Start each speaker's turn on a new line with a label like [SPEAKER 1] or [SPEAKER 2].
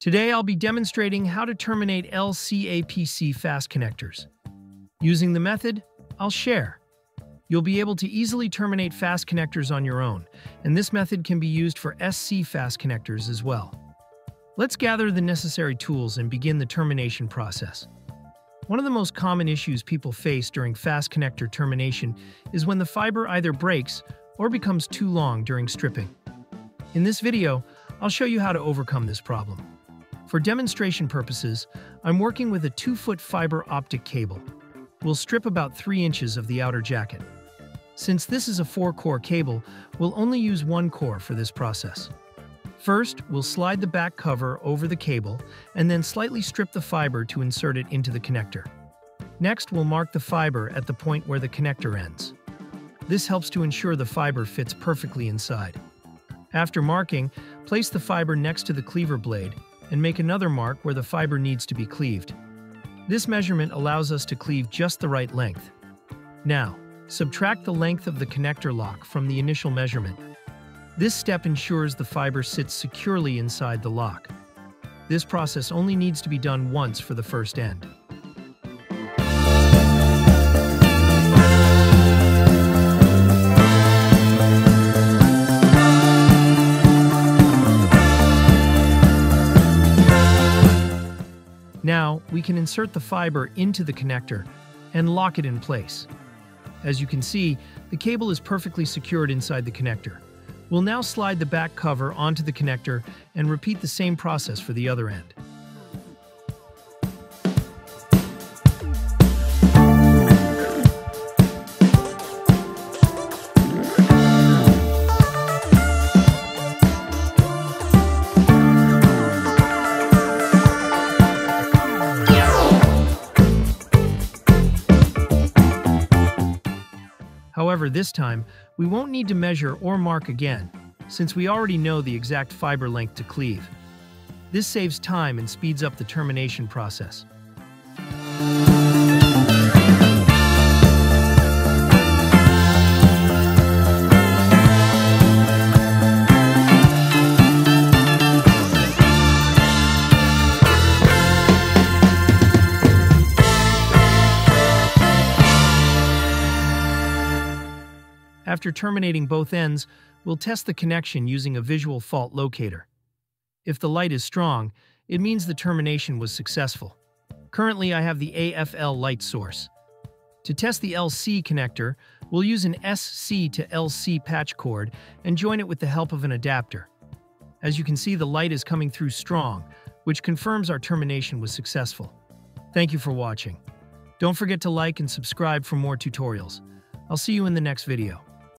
[SPEAKER 1] Today I'll be demonstrating how to terminate LCAPC fast connectors. Using the method, I'll share. You'll be able to easily terminate fast connectors on your own, and this method can be used for SC fast connectors as well. Let's gather the necessary tools and begin the termination process. One of the most common issues people face during fast connector termination is when the fiber either breaks or becomes too long during stripping. In this video, I'll show you how to overcome this problem. For demonstration purposes, I'm working with a 2-foot fiber optic cable. We'll strip about 3 inches of the outer jacket. Since this is a 4-core cable, we'll only use one core for this process. First, we'll slide the back cover over the cable and then slightly strip the fiber to insert it into the connector. Next, we'll mark the fiber at the point where the connector ends. This helps to ensure the fiber fits perfectly inside. After marking, place the fiber next to the cleaver blade and make another mark where the fiber needs to be cleaved. This measurement allows us to cleave just the right length. Now, subtract the length of the connector lock from the initial measurement. This step ensures the fiber sits securely inside the lock. This process only needs to be done once for the first end. Now, we can insert the fiber into the connector and lock it in place. As you can see, the cable is perfectly secured inside the connector. We'll now slide the back cover onto the connector and repeat the same process for the other end. However, this time, we won't need to measure or mark again, since we already know the exact fiber length to cleave. This saves time and speeds up the termination process. After terminating both ends, we'll test the connection using a visual fault locator. If the light is strong, it means the termination was successful. Currently, I have the VFL light source. To test the LC connector, we'll use an SC to LC patch cord and join it with the help of an adapter. As you can see, the light is coming through strong, which confirms our termination was successful. Thank you for watching. Don't forget to like and subscribe for more tutorials. I'll see you in the next video.